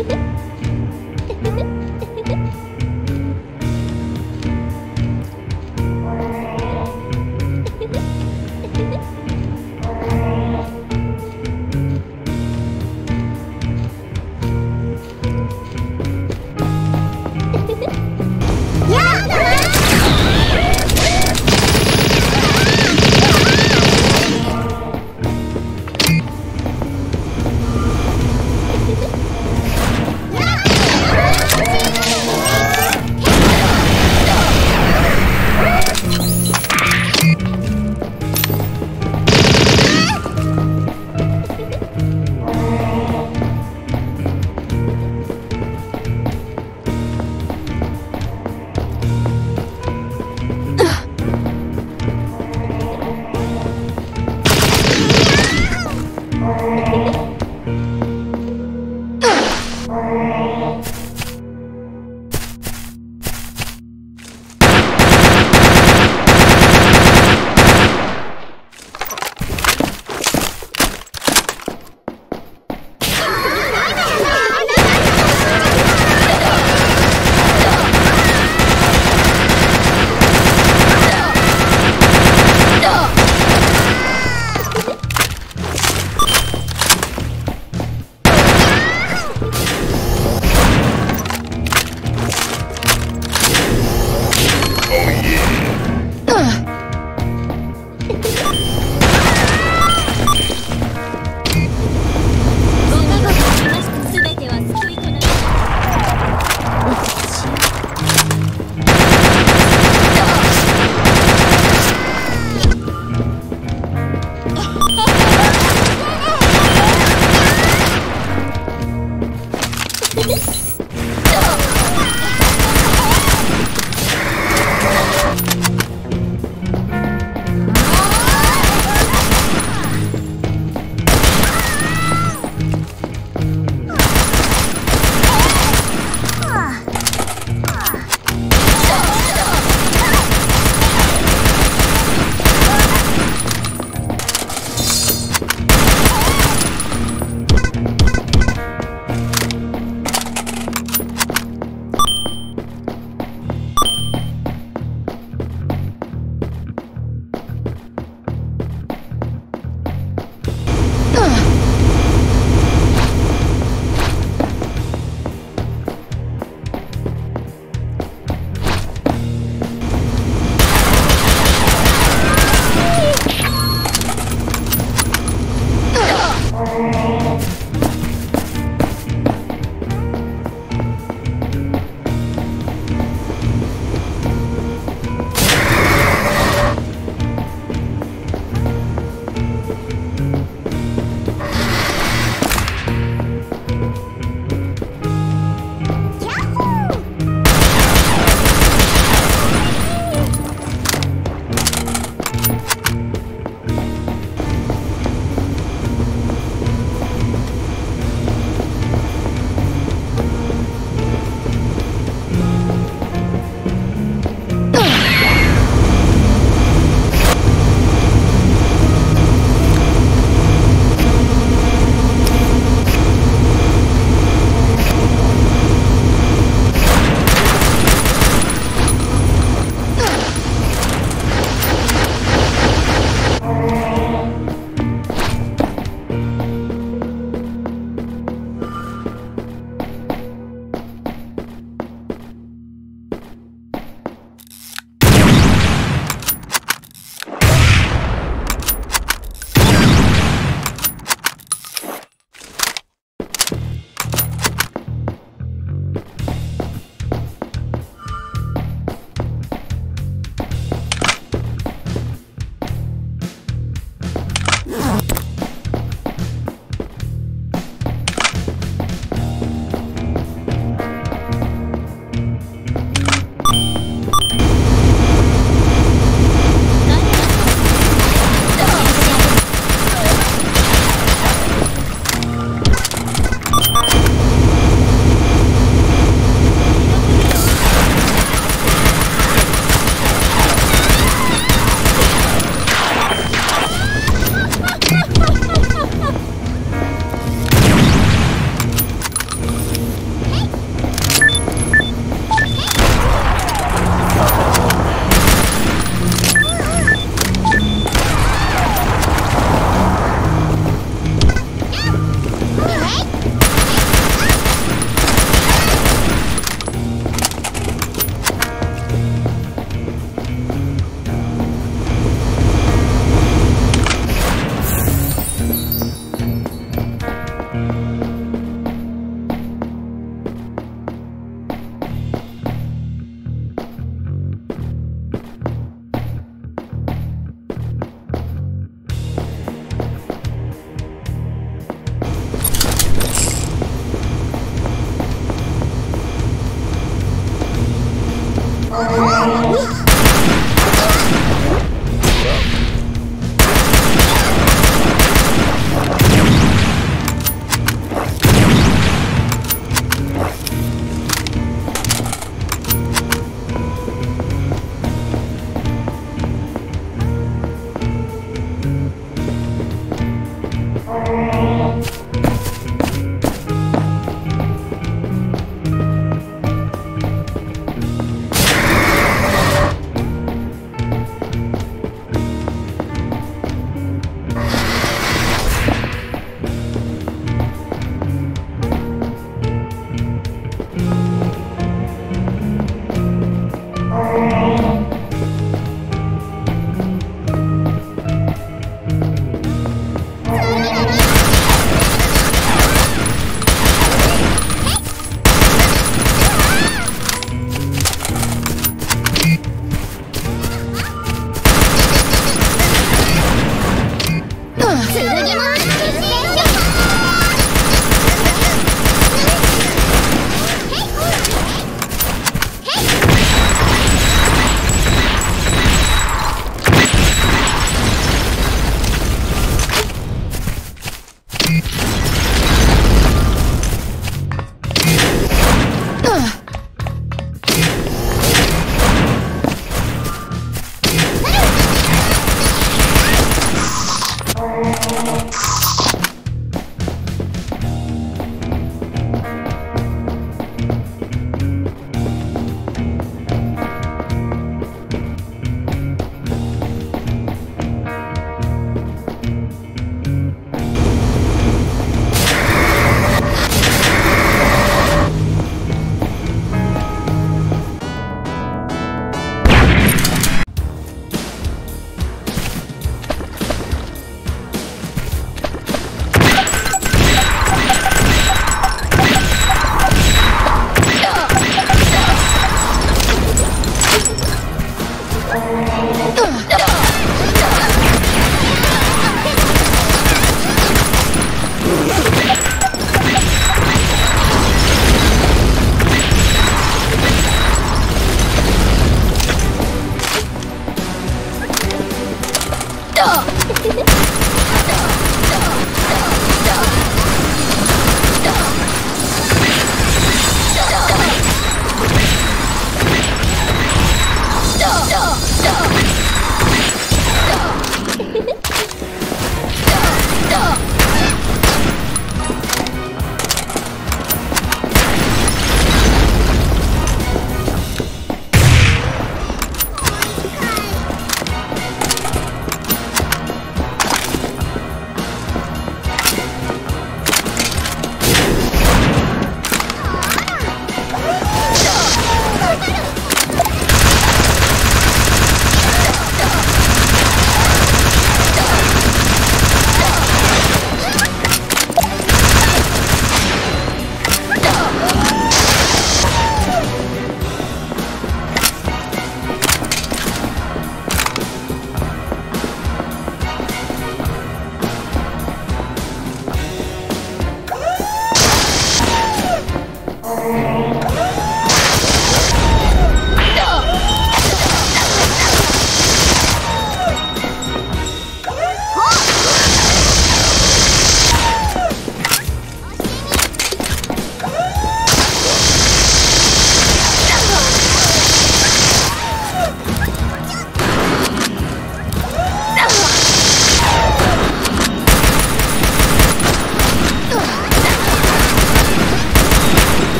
Hehehe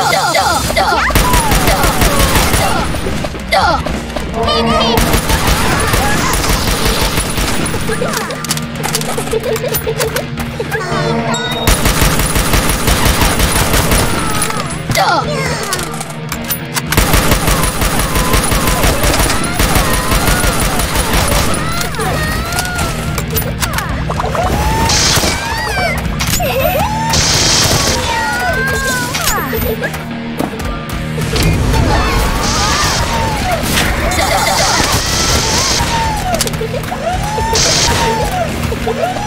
Yeah! What?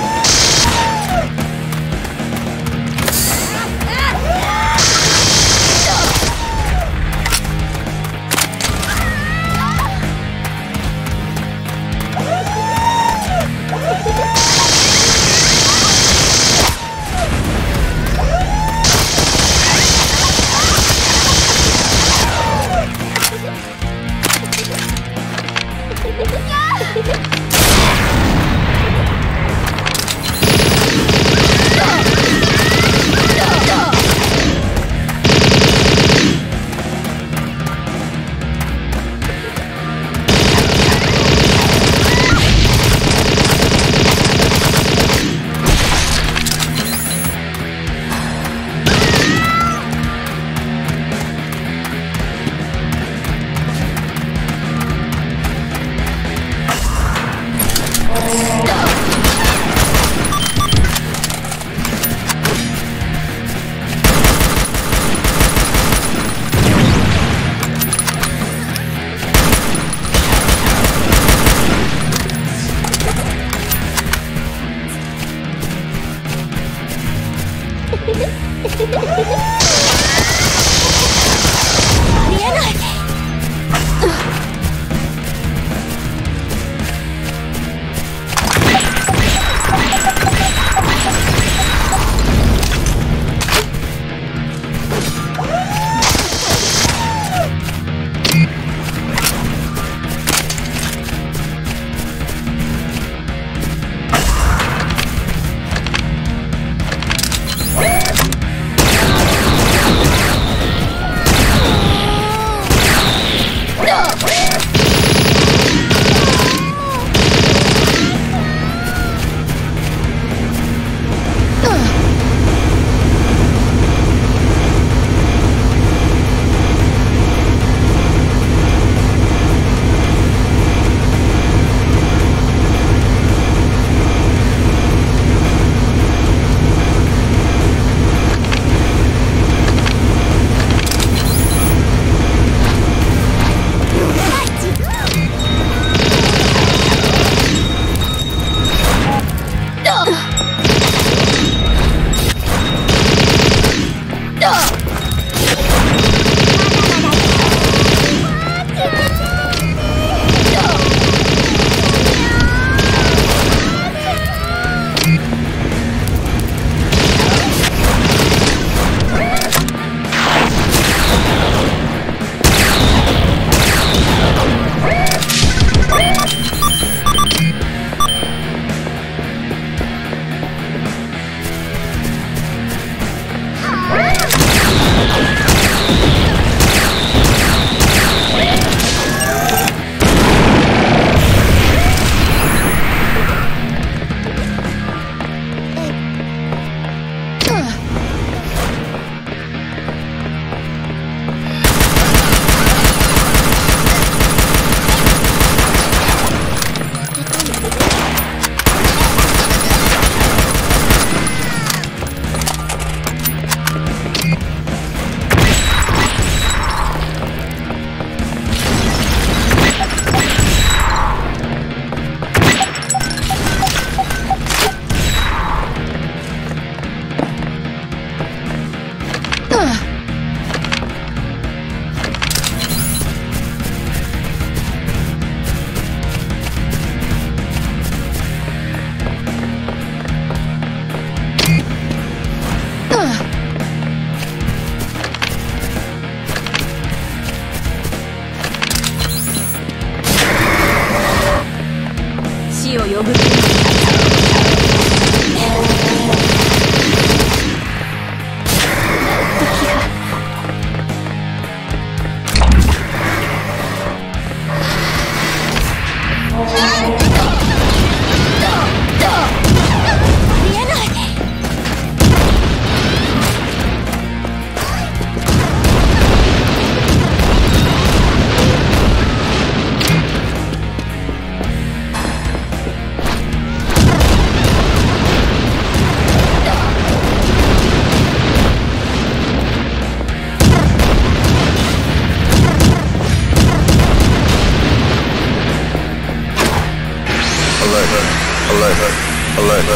alert,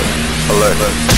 alert, alert.